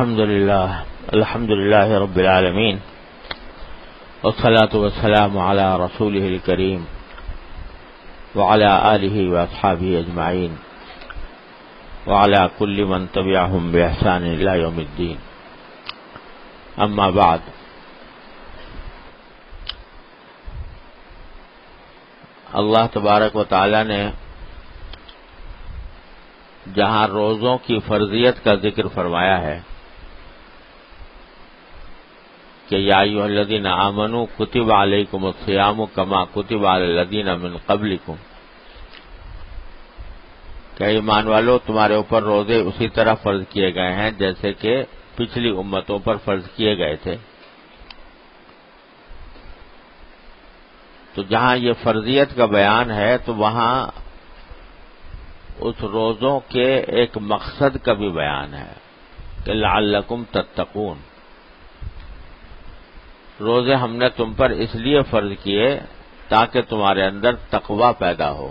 الحمد لله الحمد لله رب العالمين، والصلاة والسلام على رسوله الكريم وعلى آله وأصحابه أجمعين، وعلى كل من تبعهم بإحسان إلى يوم الدين. أما بعد، اللہ تبارک و تعالی نے جہاں روزوں کی فرضیت کا ذکر فرمایا ہے کہ یا الذین آمنو کتب علیکم الصیام کما کتب علی الذین من قبلکم۔ کہ ایمان والو، تمہارے اوپر روزے اسی طرح فرض کیے گئے ہیں جیسے کہ پچھلی امتوں پر فرض کیے گئے تھے۔ تو جہاں یہ فرضیت کا بیان ہے، تو وہاں اس روزوں کے ایک مقصد کا بھی بیان ہے کہ لعلکم تتقون۔ روزے ہم نے تم پر اس لیے فرض کیے تاکہ تمہارے اندر تقوا پیدا ہو۔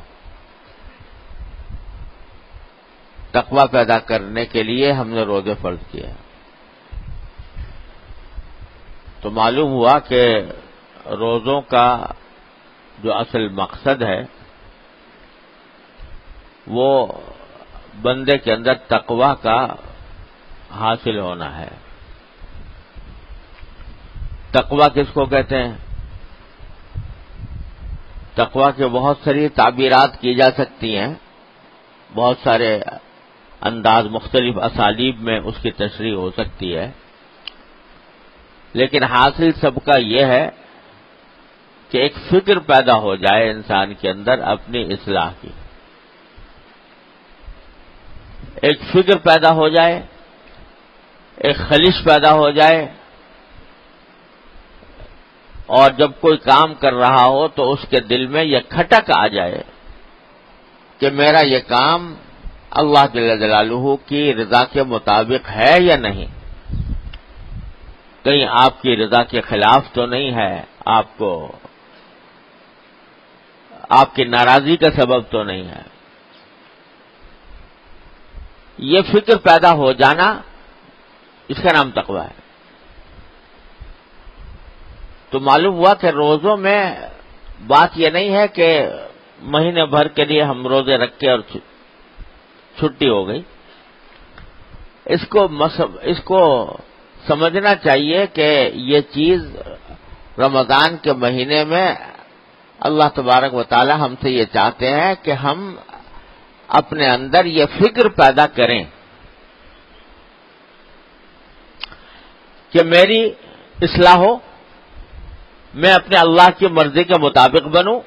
تقوا پیدا کرنے کے لیے ہم نے روزے فرض کیے۔ تو معلوم ہوا کہ روزوں کا جو اصل مقصد ہے، وہ بندے کے اندر تقوا کا حاصل ہونا ہے۔ تقوا کس کو کہتے ہیں؟ تقوا کے بہت ساری تعبیرات کی جا سکتی ہیں۔ بہت سارے انداز مختلف اسالیب میں اس کی تشریح ہو سکتی ہے۔ لیکن حاصل سب کا یہ ہے کہ ایک فکر پیدا ہو جائے انسان کے اندر اپنی اصلاح کی۔ ایک فکر پیدا ہو جائے، ایک خلش پیدا ہو جائے اور جب کوئی کام کر رہا ہو تو اس کے دل میں یہ کھٹک آ جائے کہ میرا یہ کام اللہ جل جلالہ کی رضا کے مطابق ہے یا نہیں؟ کہیں آپ کی رضا کے خلاف تو نہیں ہے، آپ کو آپ کی ناراضی کا سبب تو نہیں ہے۔ یہ فکر پیدا ہو جانا اس کا نام تقوی ہے۔ تو معلوم ہوا کہ روزوں میں بات یہ نہیں ہے کہ مہینے بھر کے لیے ہم روزے رکھے اور چھٹی ہو گئی۔ اس کو اس کو سمجھنا چاہیے کہ یہ چیز رمضان کے مہینے میں اللہ تبارک و تعالی ہم سے یہ چاہتے ہیں کہ ہم اپنے اندر یہ فکر پیدا کریں کہ میری اصلاح ہو۔ میں اپنے اللہ کی مرضی کے مطابق بنوں،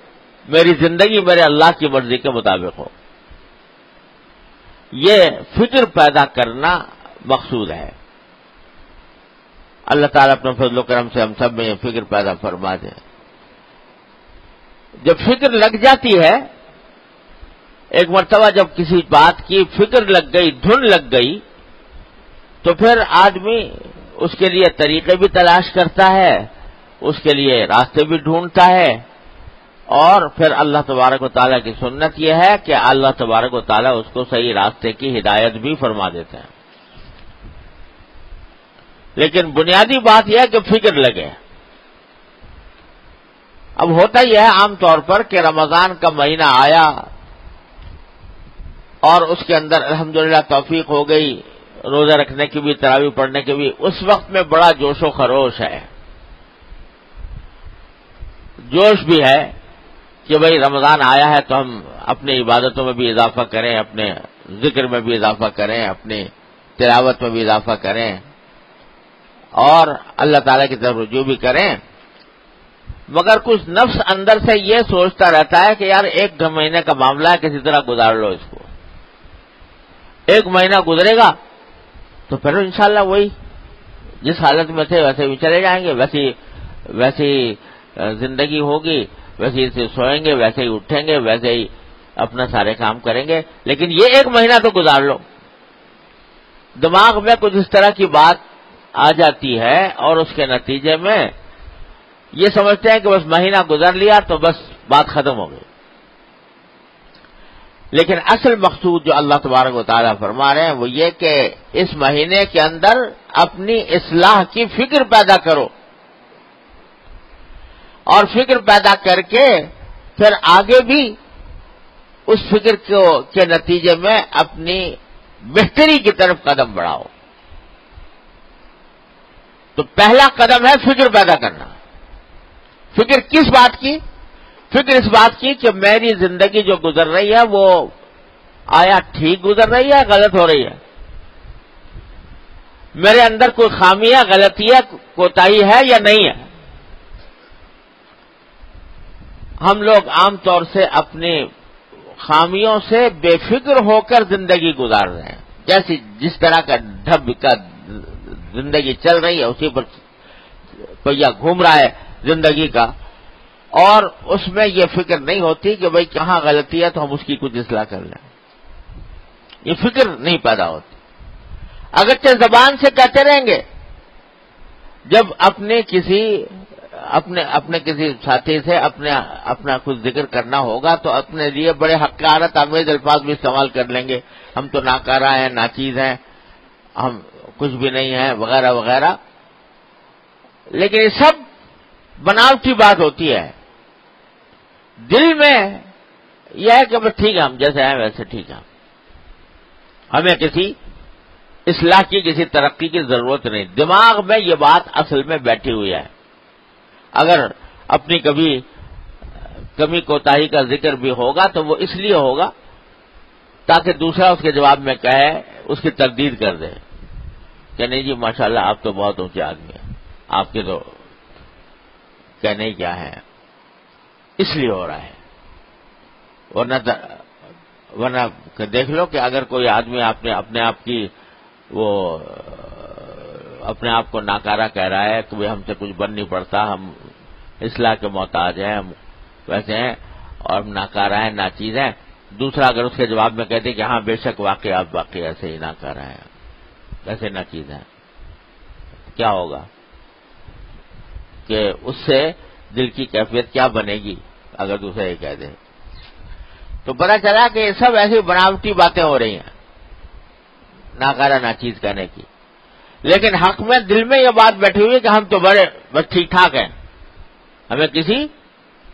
میری زندگی میرے اللہ کی مرضی کے مطابق ہو۔ یہ فکر پیدا کرنا مقصود ہے۔ اللہ تعالیٰ اپنے فضل و کرم سے ہم سب میں یہ فکر پیدا فرما دیں جب فکر لگ جاتی ہے، ایک مرتبہ جب کسی بات کی فکر لگ گئی، دھن لگ گئی، تو پھر آدمی اس کے لیے طریقے بھی تلاش کرتا ہے۔ اس کے لیے راستے بھی ڈھونڈتا ہے اور پھر اللہ تبارک و تعالیٰ کی سنت یہ ہے کہ اللہ تبارک و تعالیٰ اس کو صحیح راستے کی ہدایت بھی فرما دیتے ہیں۔ لیکن بنیادی بات یہ ہے کہ فکر لگے۔ اب ہوتا یہ ہے عام طور پر کہ رمضان کا مہینہ آیا اور اس کے اندر الحمدللہ توفیق ہو گئی، روزہ رکھنے کی بھی تراوی پڑھنے کی بھی، اس وقت میں بڑا جوش و خروش ہے۔ جوش بھی ہے کہ بھائی رمضان آیا ہے تو ہم اپنی عبادتوں میں بھی اضافہ کریں، اپنے ذکر میں بھی اضافہ کریں، اپنی تلاوت میں بھی اضافہ کریں اور اللہ تعالی کی طرف رجوع بھی کریں۔ مگر کچھ نفس اندر سے یہ سوچتا رہتا ہے کہ یار ایک مہینے کا معاملہ ہے، کسی طرح گزار لو اس کو۔ ایک مہینہ گزرے گا تو پھر انشاءاللہ وہی جس حالت میں تھے ویسے بھی چلے جائیں گے، ویسی ویسی زندگی ہوگی، ویسے ہی سوئیں گے، ویسے ہی اٹھیں گے، ویسے ہی اپنا سارے کام کریں گے، لیکن یہ ایک مہینہ تو گزار لو۔ دماغ میں کچھ اس طرح کی بات آ جاتی ہے اور اس کے نتیجے میں یہ سمجھتے ہیں کہ بس مہینہ گزر لیا تو بس بات ختم ہو گئی۔ لیکن اصل مقصود جو اللہ تبارک و تعالیٰ فرما رہے ہیں وہ یہ کہ اس مہینے کے اندر اپنی اصلاح کی فکر پیدا کرو۔ اور فکر پیدا کر کے پھر آگے بھی اس فکر کے نتیجے میں اپنی بہتری کی طرف قدم بڑھاؤ۔ تو پہلا قدم ہے فکر پیدا کرنا۔ فکر کس بات کی؟ فکر اس بات کی کہ میری زندگی جو گزر رہی ہے وہ آیا ٹھیک گزر رہی ہے غلط ہو رہی ہے؟ میرے اندر کوئی خامی ہے غلطی ہے ہے یا نہیں ہے؟ ہم لوگ عام طور سے اپنی خامیوں سے بے فکر ہو کر زندگی گزار رہے ہیں۔ جیسی جس طرح کا ڈھب کا زندگی چل رہی ہے، اسی پر پہیا گھوم رہا ہے زندگی کا۔ اور اس میں یہ فکر نہیں ہوتی کہ بھائی کہاں غلطی ہے تو ہم اس کی کچھ اصلاح کر لیں۔ یہ فکر نہیں پیدا ہوتی۔ اگرچہ زبان سے کہتے رہیں گے، جب اپنے کسی اپنے اپنے کسی ساتھی سے اپنے اپنا کچھ ذکر کرنا ہوگا تو اپنے لیے بڑے حقارت آمیز الفاظ بھی استعمال کر لیں گے۔ ہم تو ناکارہ ہیں، ناچیز ہیں، ہم کچھ بھی نہیں ہے وغیرہ وغیرہ۔ لیکن یہ سب بناوٹی بات ہوتی ہے۔ دل میں یہ ہے کہ بس ٹھیک ہے، ہم جیسے ہیں ویسے ٹھیک ہے۔ ہمیں کسی اصلاح کی، کسی ترقی کی ضرورت نہیں۔ دماغ میں یہ بات اصل میں بیٹھی ہوئی ہے۔ اگر اپنی کبھی کمی کوتا کا ذکر بھی ہوگا تو وہ اس لیے ہوگا تاکہ دوسرا اس کے جواب میں کہے، اس کی تردید کر دے۔ کہ نہیں جی ماشاءاللہ آپ تو بہت اونچے آدمی ہیں۔ آپ کے تو کہنے کیا ہے اس لیے ہو رہا ہے۔ ورنہ ورنہ دیکھ لو کہ اگر کوئی آدمی آپ نے اپنے آپ کی وہ اپنے آپ کو ناکارا کہہ رہا ہے کہ ہم سے کچھ بن نہیں پڑتا، ہم اصلاح کے محتاج ہیں، ہم ویسے ہیں اور ہم ناکارا ہیں، ناچیز ہیں۔ دوسرا اگر اس کے جواب میں کہتے کہ ہاں بے شک واقعی آپ واقعی ایسے ہی ناکارا ہیں ویسے ناچیز ہیں۔ کیا ہوگا؟ کہ اس سے دل کی کیفیت کیا بنے گی؟ اگر دوسرے یہ کہہ دے۔ تو پتا چلا کہ یہ سب ایسی بناوٹی باتیں ہو رہی ہیں ناکارا ناچیز کہنے کی۔ لیکن حق میں دل میں یہ بات بیٹھی ہوئی کہ ہم تو بڑے، بس ٹھیک ٹھاک ہیں۔ ہمیں کسی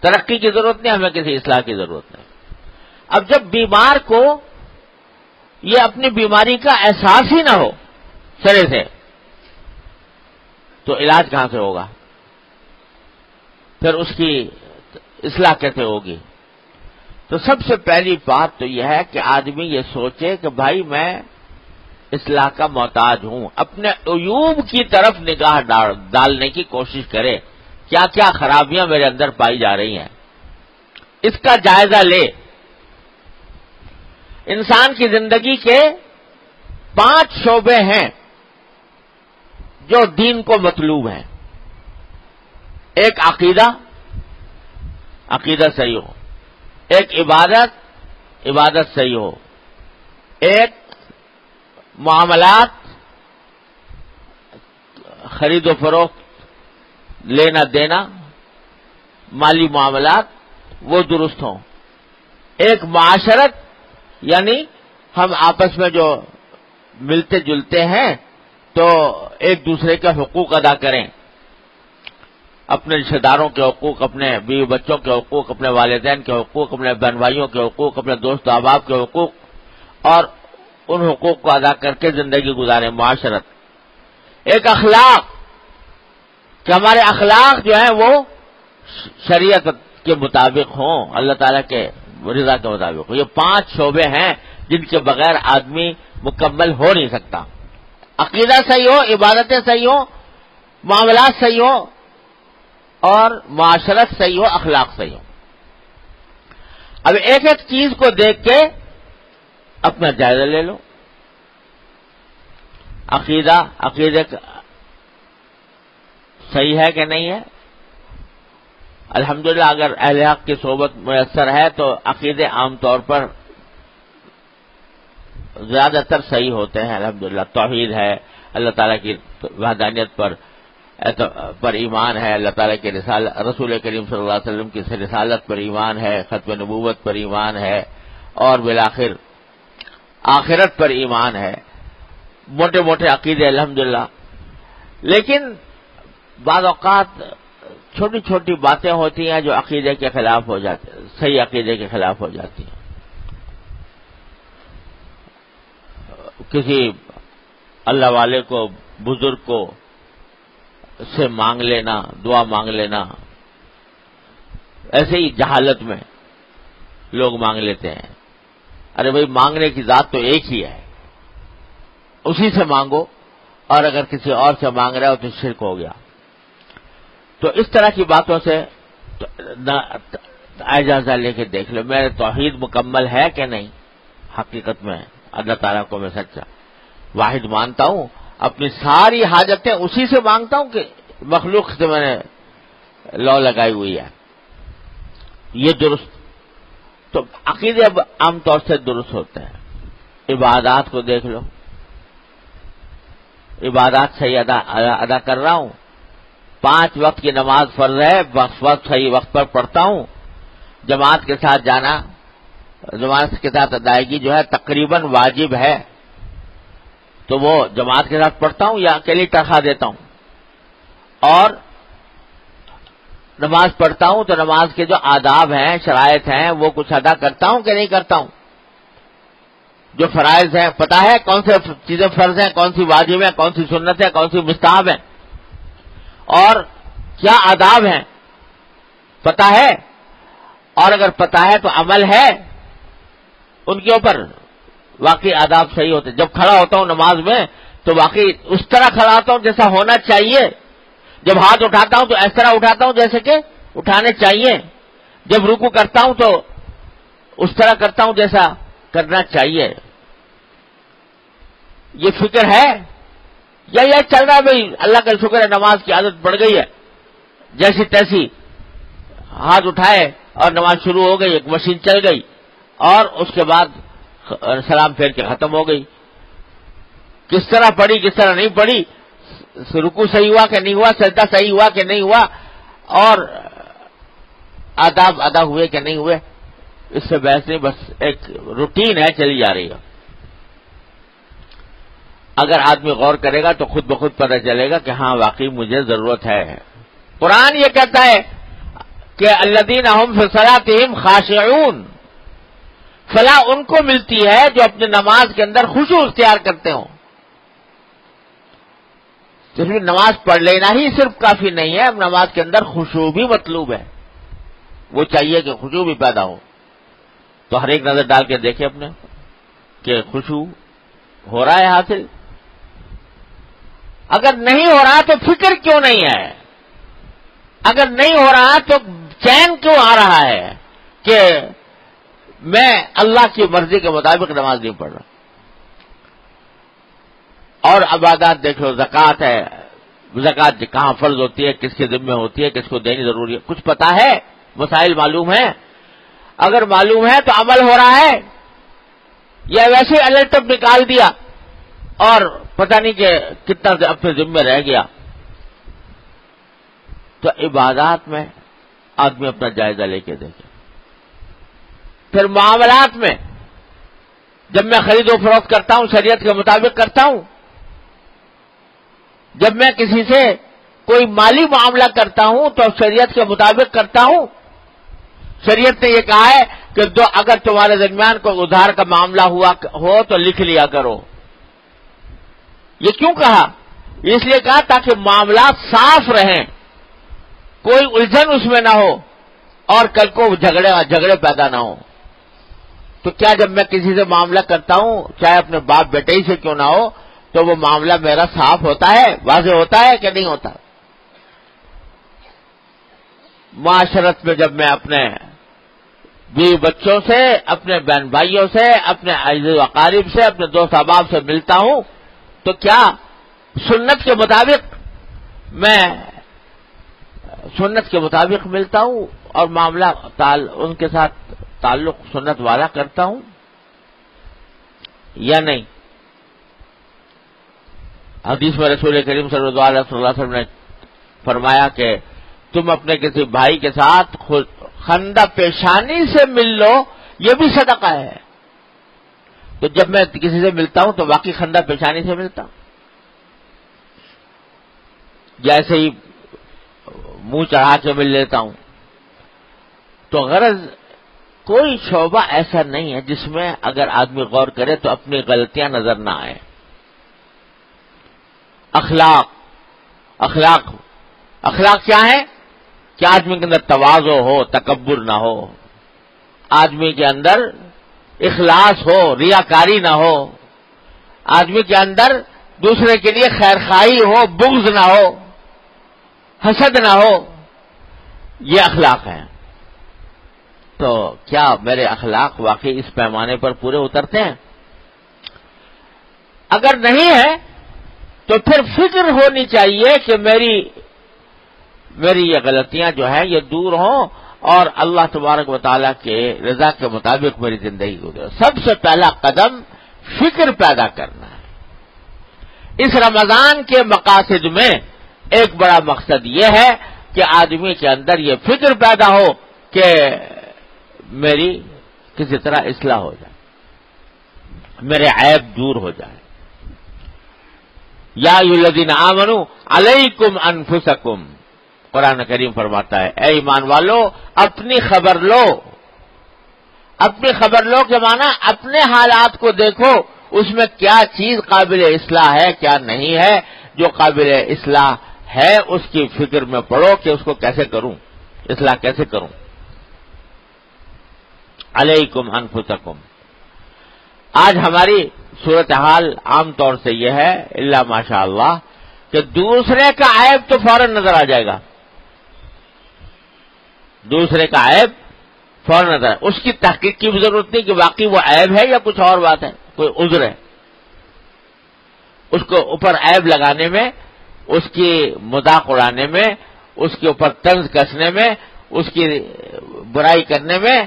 ترقی کی ضرورت نہیں، ہمیں کسی اصلاح کی ضرورت نہیں۔ اب جب بیمار کو یہ اپنی بیماری کا احساس ہی نہ ہو، سرے سے، تو علاج کہاں سے ہوگا؟ پھر اس کی اصلاح کیسے ہوگی؟ تو سب سے پہلی بات تو یہ ہے کہ آدمی یہ سوچے کہ بھائی میں اصلاح کا محتاج ہوں، اپنے عیوب کی طرف نگاہ ڈالنے کی کوشش کرے، کیا کیا خرابیاں میرے اندر پائی جا رہی ہیں؟ اس کا جائزہ لے۔ انسان کی زندگی کے پانچ شعبے ہیں جو دین کو مطلوب ہیں۔ ایک عقیدہ عقیدہ صحیح ہو۔ ایک عبادت عبادت صحیح ہو۔ ایک معاملات خرید و فروخت، لینا دینا، مالی معاملات، وہ درست ہوں۔ ایک معاشرت یعنی ہم آپس میں جو ملتے جلتے ہیں، تو ایک دوسرے کے حقوق ادا کریں۔ اپنے رشتے داروں کے حقوق، اپنے بیوی بچوں کے حقوق، اپنے والدین کے حقوق، اپنے بہن بھائیوں کے حقوق، اپنے دوست احباب کے حقوق، اور ان حقوق کو ادا کر کے زندگی گزارے، معاشرت۔ ایک اخلاق، کہ ہمارے اخلاق جو ہیں وہ شریعت کے مطابق ہوں، اللہ تعالیٰ کے رضا کے مطابق ہوں۔ یہ پانچ شعبے ہیں جن کے بغیر آدمی مکمل ہو نہیں سکتا۔ عقیدہ صحیح ہو، عبادتیں صحیح ہوں، معاملات صحیح ہوں، اور معاشرت صحیح ہو، اخلاق صحیح ہو اب ایک ایک چیز کو دیکھ کے اپنا جائزہ لے لو۔ عقیدہ، عقیدے صحیح ہے کہ نہیں ہے؟ الحمدللہ، اگر اہل حق کی صحبت میسر ہے تو عقیدے عام طور پر زیادہ تر صحیح ہوتے ہیں۔ الحمدللہ، توحید ہے۔ اللہ تعالیٰ کی وحدانیت پر پر ایمان ہے۔ اللہ تعالیٰ کے رسول کریم صلی اللہ علیہ وسلم کی رسالت پر ایمان ہے۔ ختم نبوت پر ایمان ہے۔ اور بالآخر آخرت پر ایمان ہے۔ موٹے موٹے عقیدے، الحمدللہ۔ لیکن بعض اوقات چھوٹی چھوٹی باتیں ہوتی ہیں جو عقیدے کے خلاف ہو جاتی صحیح عقیدے کے خلاف ہو جاتی ہیں۔ کسی اللہ والے کو، بزرگ کو سے مانگ لینا، دعا مانگ لینا، ایسے ہی جہالت میں لوگ مانگ لیتے ہیں۔ ارے بھائی، مانگنے کی ذات تو ایک ہی ہے۔ اسی سے مانگو، اور اگر کسی اور سے مانگ رہا ہو تو شرک ہو گیا۔ تو اس طرح کی باتوں سے اعجازہ لے کے دیکھ لو، میرے توحید مکمل ہے کہ نہیں؟ حقیقت میں اللہ تعالیٰ کو میں سچا، واحد مانتا ہوں، اپنی ساری حاجتیں اسی سے مانگتا ہوں کہ مخلوق سے میں نے لو لگائی ہوئی ہے۔ یہ درست تو عقیدے عام طور سے درست ہوتے ہیں۔ عبادات کو دیکھ لو۔ عبادات صحیح ادا ادا کر رہا ہوں۔ پانچ وقت کی نماز فرض ہے وقت وقت صحیح وقت پر پڑھتا ہوں۔ جماعت کے ساتھ جانا، جماعت کے ساتھ ادائیگی جو ہے تقریباً واجب ہے۔ تو وہ جماعت کے ساتھ پڑھتا ہوں یا اکیلی ٹرخا دیتا ہوں؟ اور نماز پڑھتا ہوں تو نماز کے جو آداب ہیں، شرائط ہیں، وہ کچھ ادا کرتا ہوں کہ نہیں کرتا ہوں؟ جو فرائض ہیں پتا ہے کون سے چیزیں فرض ہیں، کون سی واجب ہیں، کون سی سنت ہے کون سی مستحب ہیں؟ اور کیا آداب ہیں؟ پتا ہے؟ اور اگر پتا ہے تو عمل ہے ان کے اوپر۔ واقعی آداب صحیح ہوتے جب کھڑا ہوتا ہوں نماز میں تو واقعی اس طرح کھڑا ہوتا ہوں جیسا ہونا چاہیے۔ جب ہاتھ اٹھاتا ہوں تو اس طرح اٹھاتا ہوں جیسے کہ اٹھانے چاہیے۔ جب رکو کرتا ہوں تو اس طرح کرتا ہوں جیسا کرنا چاہیے۔ یہ فکر ہے؟ یا یہ چل رہا ہے بھائی اللہ کا شکر ہے، نماز کی عادت بڑھ گئی ہے۔ جیسی تیسی ہاتھ اٹھائے اور نماز شروع ہو گئی، ایک مشین چل گئی اور اس کے بعد سلام پھیر کے ختم ہو گئی۔ کس طرح پڑی کس طرح نہیں پڑی رکو صحیح ہوا کہ نہیں ہوا، سجدہ صحیح ہوا کہ نہیں ہوا، اور آداب ادا ہوئے کہ نہیں ہوئے، اس سے بحث نہیں، بس ایک روٹین ہے، چلی جا رہی ہے۔ اگر آدمی غور کرے گا تو خود بخود پتہ چلے گا کہ ہاں واقعی مجھے ضرورت ہے۔ قرآن یہ کہتا ہے کہ اللہ دین احم فلاطیم خاشعون، فلاح ان کو ملتی ہے جو اپنی نماز کے اندر خوشو اختیار کرتے ہوں۔ صرف نماز پڑھ لینا ہی صرف کافی نہیں ہے، اب نماز کے اندر خوشبو بھی مطلوب ہے۔ وہ چاہیے کہ خوشبو بھی پیدا ہو۔ تو ہر ایک نظر ڈال کے دیکھے اپنے کہ خوشبو ہو رہا ہے حاصل۔ اگر نہیں ہو رہا تو فکر کیوں نہیں ہے؟ اگر نہیں ہو رہا تو چین کیوں آ رہا ہے کہ میں اللہ کی مرضی کے مطابق نماز نہیں پڑھ رہا؟ اور عبادات دیکھ لو، زکوٰۃ ہے۔ زکوٰۃ جی کہاں فرض ہوتی ہے، کس کے ذمے ہوتی ہے، کس کو دینی ضروری ہے؟ کچھ پتا ہے؟ مسائل معلوم ہے اگر معلوم ہے تو عمل ہو رہا ہے۔ یا ویسے الرٹ نکال دیا اور پتہ نہیں کہ کتنا اپنے ذمے رہ گیا۔ تو عبادات میں آدمی اپنا جائزہ لے کے دیکھے۔ پھر معاملات میں جب میں خرید و فروخت کرتا ہوں، شریعت کے مطابق کرتا ہوں جب میں کسی سے کوئی مالی معاملہ کرتا ہوں تو شریعت کے مطابق کرتا ہوں، شریعت نے یہ کہا ہے کہ جو اگر تمہارے درمیان کوئی ادھار کا معاملہ ہوا ہو تو لکھ لیا کرو۔ یہ کیوں کہا؟ اس لیے کہا تاکہ معاملات صاف رہیں، کوئی الجھن اس میں نہ ہو اور کل کو جھگڑے جھگڑے پیدا نہ ہو تو کیا جب میں کسی سے معاملہ کرتا ہوں، چاہے اپنے باپ بیٹے ہی سے کیوں نہ ہو تو وہ معاملہ میرا صاف ہوتا ہے، واضح ہوتا ہے کہ نہیں ہوتا؟ معاشرت میں جب میں اپنے بیوی بچوں سے، اپنے بہن بھائیوں سے، اپنے عزیز اقارب سے، اپنے دوست احباب سے ملتا ہوں، تو کیا سنت کے مطابق میں سنت کے مطابق ملتا ہوں اور معاملہ ان کے ساتھ تعلق سنت والا کرتا ہوں؟ یا نہیں؟ حدیث میں رسول کریم صلی اللہ علیہ وسلم نے فرمایا کہ تم اپنے کسی بھائی کے ساتھ خندہ پیشانی سے مل لو، یہ بھی صدقہ ہے۔ تو جب میں کسی سے ملتا ہوں تو باقی خندہ پیشانی سے ملتا ہوں۔ جیسے ہی منہ چڑھا کے مل لیتا ہوں۔ تو غرض کوئی شعبہ ایسا نہیں ہے جس میں اگر آدمی غور کرے تو اپنی غلطیاں نظر نہ آئے اخلاق اخلاق اخلاق کیا ہے کہ آدمی کے اندر توازو ہو، تکبر نہ ہو، آدمی کے اندر اخلاص ہو، ریاکاری نہ ہو، آدمی کے اندر دوسرے کے لیے خیر خائی ہو، بغض نہ ہو، حسد نہ ہو، یہ اخلاق ہے تو کیا میرے اخلاق واقعی اس پیمانے پر پورے اترتے ہیں؟ اگر نہیں ہے تو پھر فکر ہونی چاہیے کہ میری میری یہ غلطیاں جو ہیں یہ دور ہوں اور اللہ تبارک و تعالیٰ کے رضا کے مطابق میری زندگی گزرے۔ سب سے پہلا قدم فکر پیدا کرنا۔ ہے اس رمضان کے مقاصد میں ایک بڑا مقصد یہ ہے کہ آدمی کے اندر یہ فکر پیدا ہو کہ میری کسی طرح اصلاح ہو جائے، میرے عیب دور ہو جائے۔ یا یادین آمنو علیکم انفسکم۔ قرآن کریم فرماتا ہے، اے ایمان والو، اپنی خبر لو۔ اپنی خبر لو کہ مانا اپنے حالات کو دیکھو، اس میں کیا چیز قابل اصلاح ہے، کیا نہیں ہے۔ جو قابل اصلاح ہے، اس کی فکر میں پڑو کہ اس کو کیسے کروں، اصلاح کیسے کروں۔ علیکم انفسکم۔ آج ہماری صورتحال عام طور سے یہ ہے اللہ ماشاء اللہ کہ دوسرے کا عیب تو فوراً نظر آ جائے گا۔ دوسرے کا عیب فوراً نظر اس کی تحقیق کی بھی ضرورت نہیں کہ واقعی وہ عیب ہے یا کچھ اور بات ہے، کوئی عذر ہے۔ اس کو اوپر عیب لگانے میں، اس کی مذاق اڑانے میں، اس کے اوپر طنز کسنے میں، اس کی برائی کرنے میں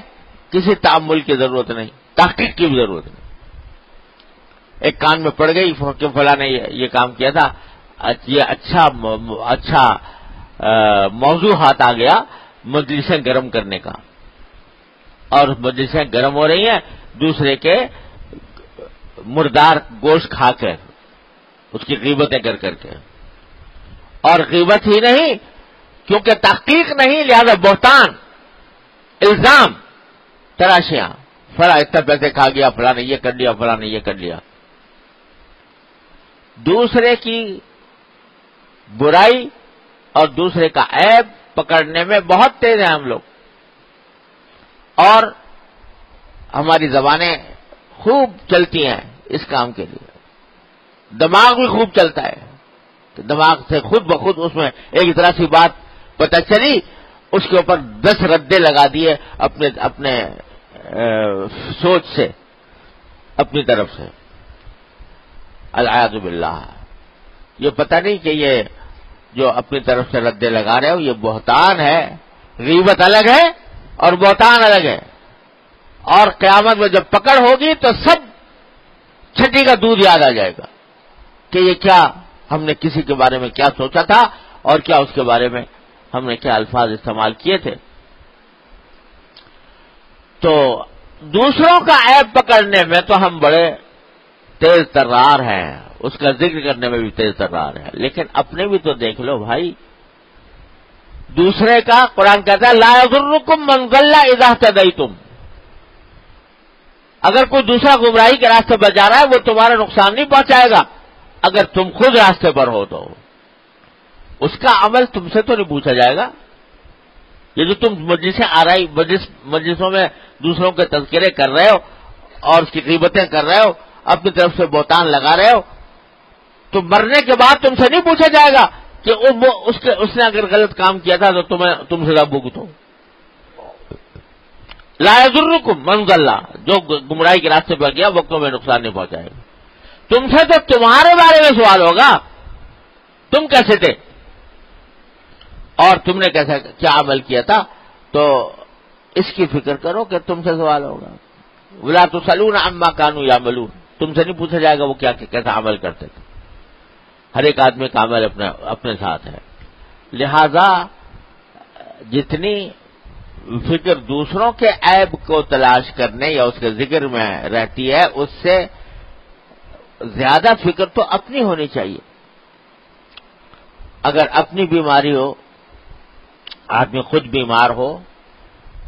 کسی تعمل کی ضرورت نہیں، تحقیق کی بھی ضرورت نہیں۔ ایک کان میں پڑ گئی کہ فلاں نے یہ کام کیا تھا۔ یہ اچھا اچھا موضوع ہاتھ آ گیا مجلسیں گرم کرنے کا۔ اور مجلسیں گرم ہو رہی ہیں، دوسرے کے مردار گوشت کھا کر اس کی قیمتیں کر کر کے۔ اور قیمت ہی نہیں، کیونکہ تحقیق نہیں، لہذا بہتان، الزام، تراشیاں۔ فلاں اتنا پیسے کھا گیا، فلاں نے یہ کر لیا، فلاں نے یہ کر لیا۔ دوسرے کی برائی اور دوسرے کا عیب پکڑنے میں بہت تیز ہیں ہم لوگ۔ اور ہماری زبانیں خوب چلتی ہیں اس کام کے لیے۔ دماغ بھی خوب چلتا ہے۔ تو دماغ سے خود بخود اس میں ایک طرح سی بات پتہ چلی، اس کے اوپر دس ردے لگا دیے اپنے اپنے سوچ سے، اپنی طرف سے۔ الحاظ باللہ۔ یہ پتہ نہیں کہ یہ جو اپنی طرف سے ردے لگا رہے ہو، یہ بہتان ہے، غیبت الگ ہے اور بہتان الگ ہے۔ اور قیامت میں جب پکڑ ہوگی تو سب چھٹی کا دودھ یاد آ جائے گا کہ یہ کیا ہم نے کسی کے بارے میں کیا سوچا تھا اور کیا اس کے بارے میں ہم نے کیا الفاظ استعمال کیے تھے۔ تو دوسروں کا عیب پکڑنے میں تو ہم بڑے تیز ترار ہیں اس کا ذکر کرنے میں بھی تیز ترار ہے۔ لیکن اپنے بھی تو دیکھ لو بھائی، دوسرے کا قرآن کہتا ہے، لا رکم منگلہ اضافہ دئی تم اگر کوئی دوسرا گمراہی کے راستے پر جا رہا ہے، وہ تمہارا نقصان نہیں پہنچائے گا۔ اگر تم خود راستے پر ہو تو۔ اس کا عمل تم سے تو نہیں پوچھا جائے گا۔ یہ جو تم مجلسیں آ رہی مجلسوں میں دوسروں کے تذکرے کر رہے ہو اور اس کی قیمتیں کر رہے ہو اپنی طرف سے بوتان لگا رہے ہو، تو مرنے کے بعد تم سے نہیں پوچھا جائے گا کہ اس نے اگر غلط کام کیا تھا تو تمہیں تم سے بھگت ہو لا منز اللہ جو گمراہی کے راستے پر گیا وہ تمہیں نقصان نہیں پہنچائے گا۔ تم سے تو تمہارے بارے میں سوال ہوگا، تم کیسے تھے؟ اور تم نے کیسا کیا عمل کیا تھا؟ تو اس کی فکر کرو کہ تم سے سوال ہوگا۔ بلا تو سلون اما کانو یا ملون تم سے نہیں پوچھا جائے گا وہ کیا کیسا عمل کرتے تھے۔ ہر ایک آدمی کا عمل اپنے اپنے ساتھ ہے۔ لہذا جتنی فکر دوسروں کے عیب کو تلاش کرنے یا اس کے ذکر میں رہتی ہے، اس سے زیادہ فکر تو اپنی ہونی چاہیے۔ اگر اپنی بیماری ہو، آدمی خود بیمار ہو،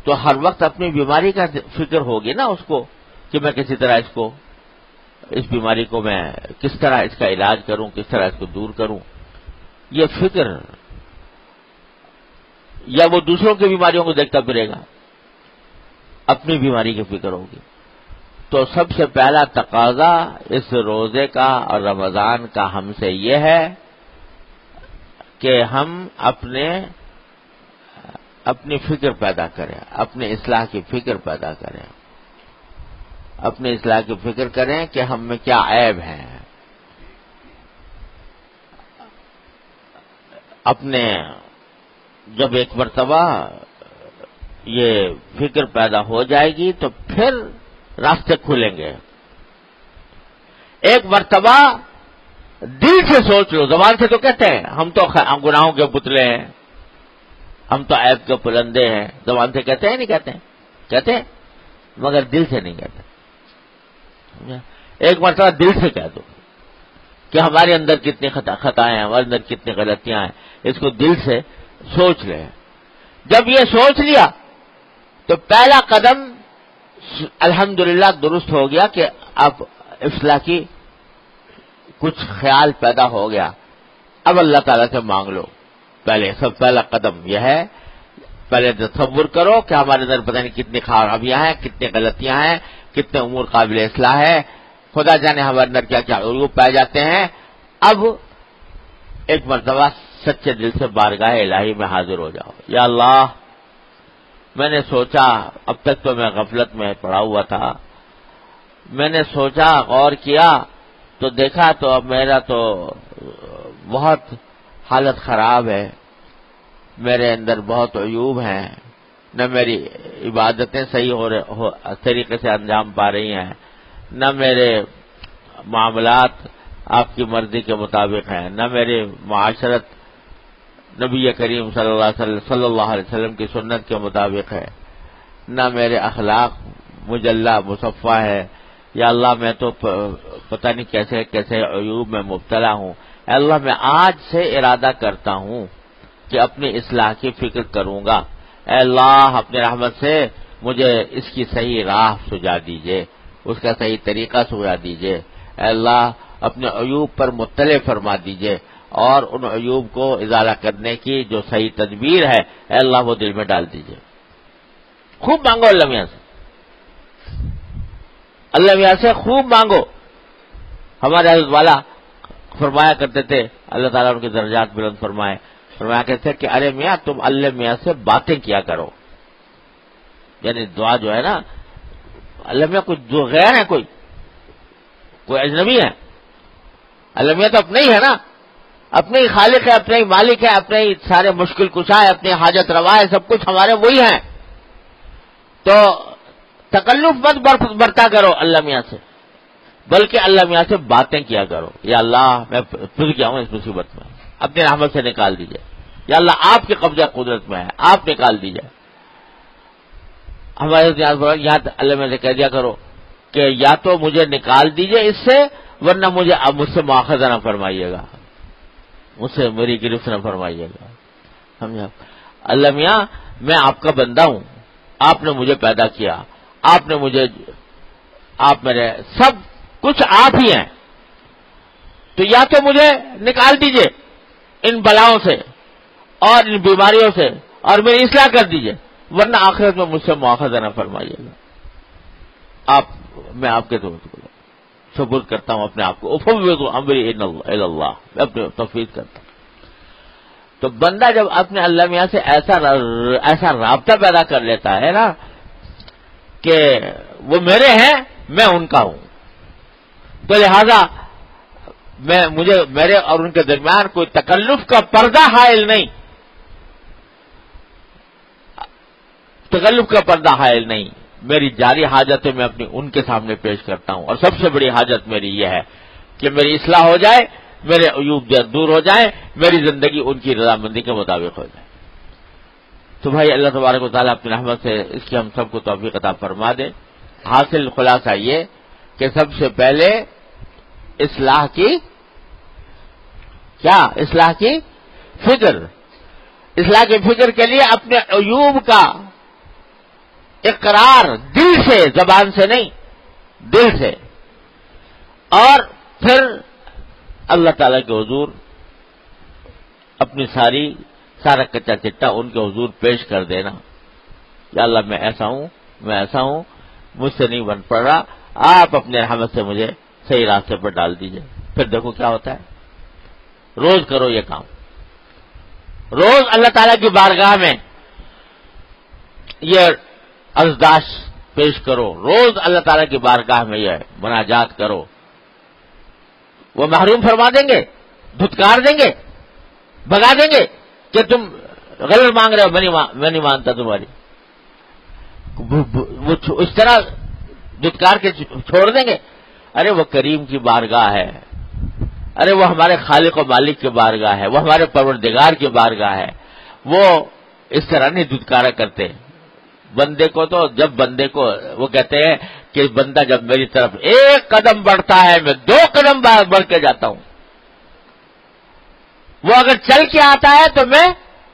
تو ہر وقت اپنی بیماری کا فکر ہوگی نا اس کو کہ میں کسی طرح اس کو اس بیماری کو میں کس طرح اس کا علاج کروں، کس طرح اس کو دور کروں؟ یہ فکر یا وہ دوسروں کی بیماریوں کو دیکھتا پھرے گا۔ اپنی بیماری کی فکر ہوگی۔ تو سب سے پہلا تقاضا اس روزے کا اور رمضان کا ہم سے یہ ہے کہ ہم اپنے، اپنی فکر پیدا کریں اپنے اصلاح کی فکر پیدا کریں۔ اپنے اصلاح کی فکر کریں کہ ہم میں کیا عیب ہیں۔ اپنے جب ایک مرتبہ یہ فکر پیدا ہو جائے گی تو پھر راستے کھلیں گے۔ ایک مرتبہ دل سے سوچ لو، زبان سے تو کہتے ہیں، ہم تو گناہوں کے پتلے ہیں، ہم تو عیب کے پلندے ہیں۔ زبان سے کہتے ہیں، نہیں کہتے ہیں کہتے ہیں، مگر دل سے نہیں کہتے۔ ایک مرتبہ دل سے کہہ دو کہ ہمارے اندر کتنی خطائیں ہیں، ہمارے اندر کتنی غلطیاں ہیں۔ اس کو دل سے سوچ لیں جب یہ سوچ لیا تو پہلا قدم الحمدللہ درست ہو گیا کہ اب اصلاح کی کچھ خیال پیدا ہو گیا۔ اب اللہ تعالیٰ سے مانگ لو۔ پہلے سب پہلا قدم یہ ہے۔ پہلے تصور کرو کہ ہمارے اندر پتہ نہیں کتنی خرابیاں ہیں، کتنی غلطیاں ہیں۔ کتنے امور قابل اصلاح ہے، خدا جانے ہمارے اندر کیا کیا عروب پائے جاتے ہیں۔ اب ایک مرتبہ سچے دل سے بارگاہ الہی میں حاضر ہو جاؤ۔ یا اللہ، میں نے سوچا، اب تک تو میں غفلت میں پڑا ہوا تھا۔ میں نے سوچا، غور کیا، تو دیکھا تو اب میرا تو بہت حالت خراب ہے۔ میرے اندر بہت عیوب ہیں۔ نہ میری عبادتیں صحیح ہو رہے طریقے سے انجام پا رہی ہیں، نہ میرے معاملات آپ کی مرضی کے مطابق ہیں، نہ میری معاشرت نبی کریم صلی اللہ علیہ صلی اللہ علیہ وسلم کی سنت کے مطابق ہے، نہ میرے اخلاق مجلہ مصفہ ہے یا اللہ، میں تو پتہ نہیں کیسے کیسے عیوب میں مبتلا ہوں۔ اے اللہ، میں آج سے ارادہ کرتا ہوں کہ اپنی اصلاح کی فکر کروں گا۔ اے اللہ، اپنے رحمت سے مجھے اس کی صحیح راہ سجا دیجیے اس کا صحیح طریقہ سجا دیجیے اے اللہ، اپنے عیوب پر مطلع فرما دیجیے اور ان عیوب کو اضالہ کرنے کی جو صحیح تدبیر ہے، اے اللہ، وہ دل میں ڈال دیجیے خوب مانگو اللہ میاں سے۔ اللہ میاں سے خوب مانگو۔ ہمارے حضرت والا فرمایا کرتے تھے، اللہ تعالیٰ ان کے درجات بلند فرمائے۔ فرمایا کرتے تھے کہ ارے میاں، تم اللہ میاں سے باتیں کیا کرو؟ یعنی دعا جو ہے نا، اللہ میاں کچھ جو غیر ہے، کوئی کوئی اجنبی ہے۔ اللہ میاں تو اپنے ہی ہے نا۔ اپنے ہی خالق ہے، اپنے ہی مالک ہے، اپنے ہی سارے مشکل کشا ہے، اپنے حاجت روا ہے، سب کچھ ہمارے وہی ہیں۔ تو تکلف مت برتا کرو اللہ میاں سے، بلکہ اللہ میاں سے باتیں کیا کرو۔ یا اللہ، میں پھر گیا ہوں اس مصیبت میں۔ اپنے رحمت سے نکال دیجیے یا اللہ، آپ کے قبضہ قدرت میں ہے، آپ نکال دیجیے ہمارے یہاں اللہ میں سے کہہ دیا کرو کہ یا تو مجھے نکال دیجیے اس سے، ورنہ مجھے اب مجھ سے مواخذہ نہ فرمائیے گا۔ مجھ سے میری گرفت نہ فرمائیے گا۔ سمجھا؟ اللہ میاں، میں آپ کا بندہ ہوں۔ آپ نے مجھے پیدا کیا۔ آپ نے مجھے، آپ میرے سب کچھ آپ ہی ہیں۔ تو یا تو مجھے نکال دیجیے۔ ان بلاؤں سے اور ان بیماریوں سے اور میری اصلاح کر دیجیے، ورنہ آخرت میں مجھ سے مواخذہ نہ فرمائیے گا۔ آپ، میں آپ کے دوست کو سبر کرتا ہوں، اپنے آپ کو۔ امری اللہ میں اپنے تفویض کرتا ہوں۔ تو بندہ جب اپنے اللہ میاں سے ایسا ایسا رابطہ پیدا کر لیتا ہے نا کہ وہ میرے ہیں، میں ان کا ہوں۔ تو لہذا میں مجھے میرے اور ان کے درمیان کوئی تکلف کا پردہ حائل نہیں۔ تکلف کا پردہ حائل نہیں۔ میری جاری حاجتیں میں اپنی ان کے سامنے پیش کرتا ہوں۔ اور سب سے بڑی حاجت میری یہ ہے کہ میری اصلاح ہو جائے، میرے عیوب دور ہو جائیں، میری زندگی ان کی رضامندی کے مطابق ہو جائے۔ تو بھائی، اللہ تبارک و تعالیٰ اپنی رحمت سے اس کی ہم سب کو توفیق عطا فرما دے۔ حاصل خلاصہ یہ کہ سب سے پہلے اصلاح کی کیا اصلاح کی فکر اصلاح کی فکر کے لیے اپنے عیوب کا اقرار دل سے، زبان سے نہیں، دل سے۔ اور پھر اللہ تعالی کے حضور اپنی ساری، سارا کچا چٹا ان کے حضور پیش کر دینا۔ یا اللہ میں ایسا ہوں، میں ایسا ہوں، مجھ سے نہیں بن پڑ رہا آپ اپنے رحمت سے مجھے صحیح راستے پر ڈال دیجیے۔ پھر دیکھو کیا ہوتا ہے۔ روز کرو یہ کام۔ روز اللہ تعالی کی بارگاہ میں یہ ازداش پیش کرو۔ روز اللہ تعالی کی بارگاہ میں یہ مناجات کرو۔ وہ محروم فرما دیں گے، دھتکار دیں گے بگا دیں گے کہ تم غلط مانگ رہے ہو، میں نہیں مانتا تمہاری۔ اس طرح دھتکار کے چھوڑ دیں گے۔ ارے وہ کریم کی بارگاہ ہے۔ ارے وہ ہمارے خالق و مالک کی بارگاہ ہے، وہ ہمارے پروردگار کی بارگاہ ہے۔ وہ اس طرح نہیں دھتکارا کرتے۔ بندے کو تو جب بندے کو وہ کہتے ہیں کہ بندہ جب میری طرف ایک قدم بڑھتا ہے، میں دو قدم بڑھ کے جاتا ہوں۔ وہ اگر چل کے آتا ہے تو میں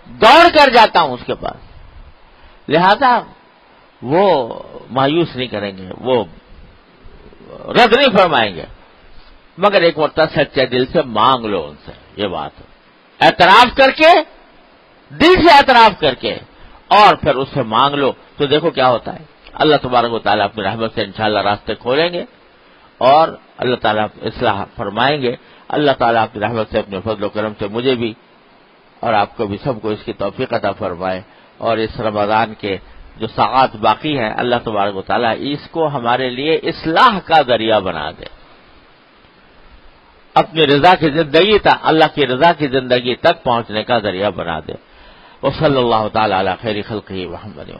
دوڑ کر جاتا ہوں اس کے پاس۔ لہذا وہ مایوس نہیں کریں گے، وہ رد نہیں فرمائیں گے۔ مگر ایک مرتبہ سچے دل سے مانگ لو ان سے، یہ بات اعتراف کر کے، دل سے اعتراف کر کے، اور پھر اس سے مانگ لو۔ تو دیکھو کیا ہوتا ہے۔ اللہ تبارک و تعالیٰ اپنی رحمت سے انشاءاللہ راستے کھولیں گے، اور اللہ تعالیٰ اصلاح فرمائیں گے۔ اللہ تعالیٰ اپنی رحمت سے، اپنے فضل و کرم سے مجھے بھی اور آپ کو بھی سب کو اس کی توفیق عطا فرمائے۔ اور اس رمضان کے جو ساعت باقی ہیں، اللہ تبارک و تعالیٰ اس کو ہمارے لیے اصلاح کا ذریعہ بنا دے۔ اپنی رضا کی زندگی تک اللہ کی رضا کی زندگی تک پہنچنے کا ذریعہ بنا دے۔ وہ صلی اللہ تعالیٰ علیہ خیر خلقی محمد